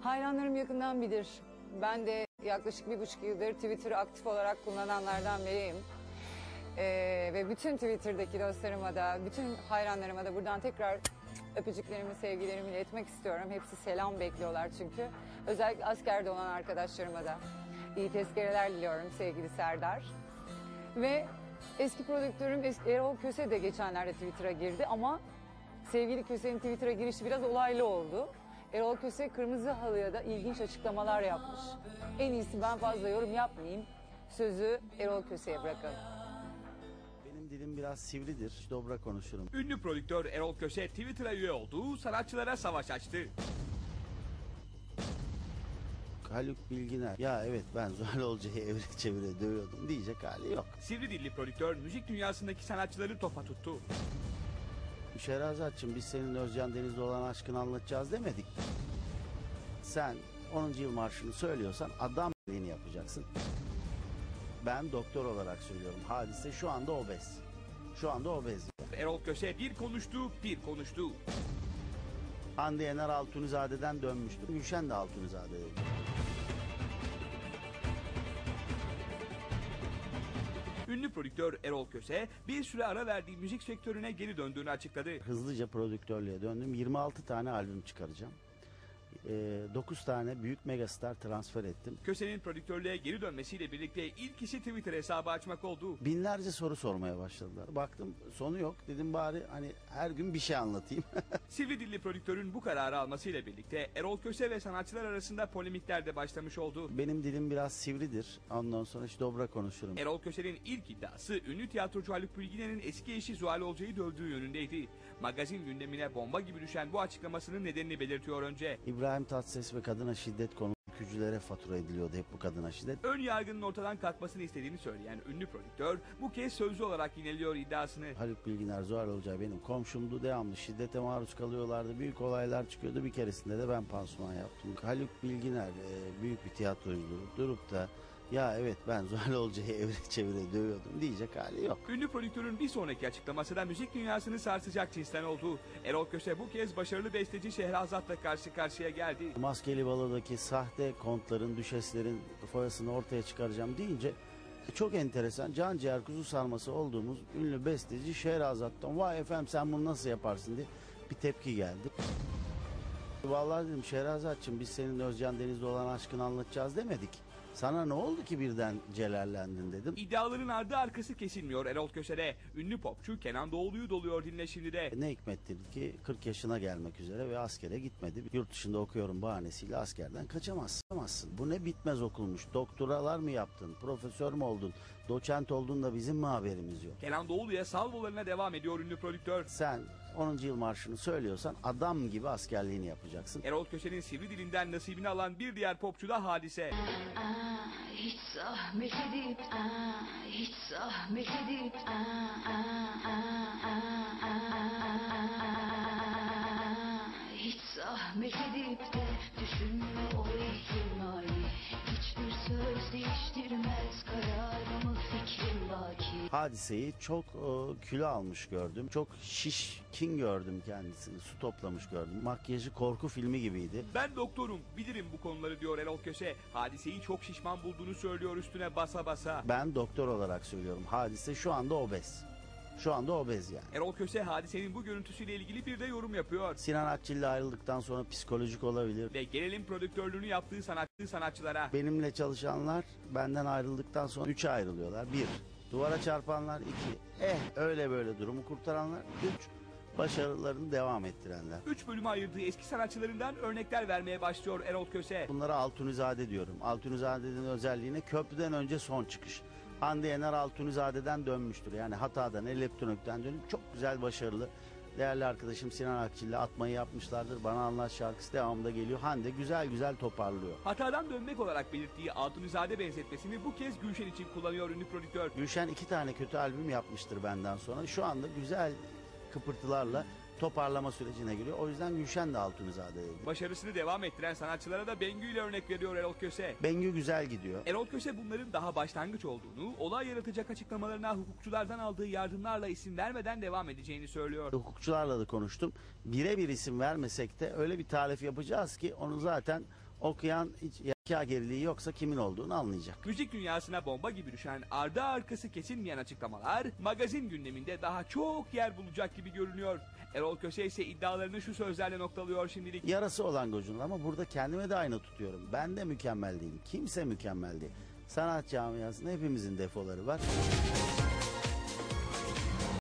Hayranlarım yakından bilir. Ben de yaklaşık bir buçuk yıldır Twitter'ı aktif olarak kullananlardan biriyim. Ee, ve bütün Twitter'daki dostlarıma da, bütün hayranlarıma da buradan tekrar öpücüklerimi, sevgilerimi iletmek istiyorum. Hepsi selam bekliyorlar çünkü. Özellikle askerde olan arkadaşlarıma da iyi tezkereler diliyorum sevgili Serdar. Ve eski prodüktörüm Erol Köse de geçenlerde Twitter'a girdi ama sevgili Köse'nin Twitter'a girişi biraz olaylı oldu. Erol Köse kırmızı halıya da ilginç açıklamalar yapmış. En iyisi ben fazla yorum yapmayayım. Sözü Erol Köse'ye bırakalım. Benim dilim biraz sivridir. Dobra konuşurum. Ünlü prodüktör Erol Köse Twitter'a üye olduğu sanatçılara savaş açtı. Haluk Bilginer. Ya evet ben Zuhal Olcay'ı evre çevire dövüyordum diyecek hali yok. Sivri dilli prodüktör müzik dünyasındaki sanatçıları topa tuttu. Şehrazatçım biz senin Özcan Deniz'le olan aşkını anlatacağız demedik. Sen 10. yıl marşını söylüyorsan adam beni yapacaksın. Ben doktor olarak söylüyorum. Hadise şu anda obez. Şu anda obez. Erol Köse bir konuştu, bir konuştu. Hande Yener Altunizade'den dönmüştür. Gülşen de Altunizade'de. Ünlü prodüktör Erol Köse bir süre ara verdiği müzik sektörüne geri döndüğünü açıkladı. Hızlıca prodüktörlüğe döndüm. 26 tane albüm çıkaracağım. 9 tane büyük megastar transfer ettim. Köse'nin prodüktörlüğe geri dönmesiyle birlikte ilk işi Twitter hesabı açmak oldu. Binlerce soru sormaya başladılar. Baktım sonu yok. Dedim bari hani her gün bir şey anlatayım. Sivri dilli prodüktörün bu kararı almasıyla birlikte Erol Köse ve sanatçılar arasında polemikler de başlamış oldu. Benim dilim biraz sivridir. Ondan sonra işte dobra konuşurum. Erol Köse'nin ilk iddiası ünlü tiyatrocu Haluk Bilginer'in eski eşi Zuhal Olcay'ı dövdüğü yönündeydi. Magazin gündemine bomba gibi düşen bu açıklamasının nedenini belirtiyor önce. İbrahim Tatlıses ve kadına şiddet konu ülkücülere fatura ediliyordu hep bu kadına şiddet. Ön yargının ortadan kalkmasını istediğini söyleyen ünlü prodüktör bu kez sözlü olarak yineliyor iddiasını. Haluk Bilginer, Zuhal Olcay benim komşumdu. Devamlı şiddete maruz kalıyorlardı. Büyük olaylar çıkıyordu. Bir keresinde de ben pansuman yaptım. Haluk Bilginer e, büyük bir tiyatrocuydu. Durup da ya evet ben Zuhal Olcay'ı evre çevire dövüyordum diyecek hali yok. Ünlü prodüktörün bir sonraki açıklaması da müzik dünyasını sarsacak cinsten oldu. Erol Köse bu kez başarılı besteci Şehrazat'la karşı karşıya geldi. Maskeli Balo'daki sahte kontların, düşeslerin foyasını ortaya çıkaracağım deyince çok enteresan can ciğer kuzu sarması olduğumuz ünlü besteci Şehrazat'tan vay efendim sen bunu nasıl yaparsın diye bir tepki geldi. Vallahi dedim Şehrazatçım biz senin Özcan Deniz'le olan aşkını anlatacağız demedik. Sana ne oldu ki birden celallendin dedim. İddiaların ardı arkası kesilmiyor Erol Köse'de. Ünlü popçu Kenan Doğulu'yu doluyor dinle şimdi de. Ne hikmettir ki 40 yaşına gelmek üzere ve askere gitmedi. Yurt dışında okuyorum bahanesiyle askerden kaçamazsın. Bu ne bitmez okulmuş. Doktoralar mı yaptın? Profesör mü oldun? Doçent oldun da bizim mi haberimiz yok? Kenan Doğulu'ya salvolarına devam ediyor ünlü prodüktör. Sen 10. yıl marşını söylüyorsan adam gibi askerliğini yapacaksın. Erol Köse'nin sivri dilinden nasibini alan bir diğer popçu da Hadise. Aa, hiç zahmet edip aa, hiç zahmet edip aa, aa, aa, aa, aa, hiç zahmet edip de düşünme Hadiseyi çok e, kilo almış gördüm. Çok şişkin gördüm kendisini. Su toplamış gördüm. Makyajı korku filmi gibiydi. Ben doktorum bilirim bu konuları diyor Erol Köse. Hadiseyi çok şişman bulduğunu söylüyor üstüne basa basa. Ben doktor olarak söylüyorum. Hadise şu anda obez. Şu anda obez yani. Erol Köse hadisenin bu görüntüsüyle ilgili bir de yorum yapıyor. Sinan Akçil ile ayrıldıktan sonra psikolojik olabilir. Ve gelelim prodüktörlüğünü yaptığı sanatçı sanatçılara. Benimle çalışanlar benden ayrıldıktan sonra üçe ayrılıyorlar. Bir, duvara çarpanlar. iki eh öyle böyle durumu kurtaranlar. Üç, başarılarını devam ettirenler. Üç bölüme ayırdığı eski sanatçılarından örnekler vermeye başlıyor Erol Köse. Bunlara Altunizade diyorum. Altunizade'nin özelliğine köprüden önce son çıkış. Hande Yener Altunizade'den dönmüştür. Yani hatadan, elektronikten dönüp çok güzel, başarılı. Değerli arkadaşım Sinan Akçil ile atmayı yapmışlardır. Bana Anlat şarkısı devamında geliyor. Hande güzel güzel toparlıyor. Hatadan dönmek olarak belirttiği Altunizade benzetmesini bu kez Gülşen için kullanıyor ünlü prodüktör. Gülşen iki tane kötü albüm yapmıştır benden sonra. Şu anda güzel kıpırtılarla toparlama sürecine giriyor. O yüzden Gülşen de Altunizade'ydi. Başarısını devam ettiren sanatçılara da Bengü ile örnek veriyor Erol Köse. Bengü güzel gidiyor. Erol Köse bunların daha başlangıç olduğunu, olay yaratacak açıklamalarına hukukçulardan aldığı yardımlarla isim vermeden devam edeceğini söylüyor. Hukukçularla da konuştum. Birebir isim vermesek de öyle bir tarif yapacağız ki onu zaten okuyan hiç zeka geriliği yoksa kimin olduğunu anlayacak. Müzik dünyasına bomba gibi düşen ardı arkası kesilmeyen açıklamalar magazin gündeminde daha çok yer bulacak gibi görünüyor. Erol Köse ise iddialarını şu sözlerle noktalıyor şimdilik. Yarası olan gocunun ama burada kendime de aynı tutuyorum. Ben de mükemmel değilim. Kimse mükemmel değil. Sanat camiasında hepimizin defoları var.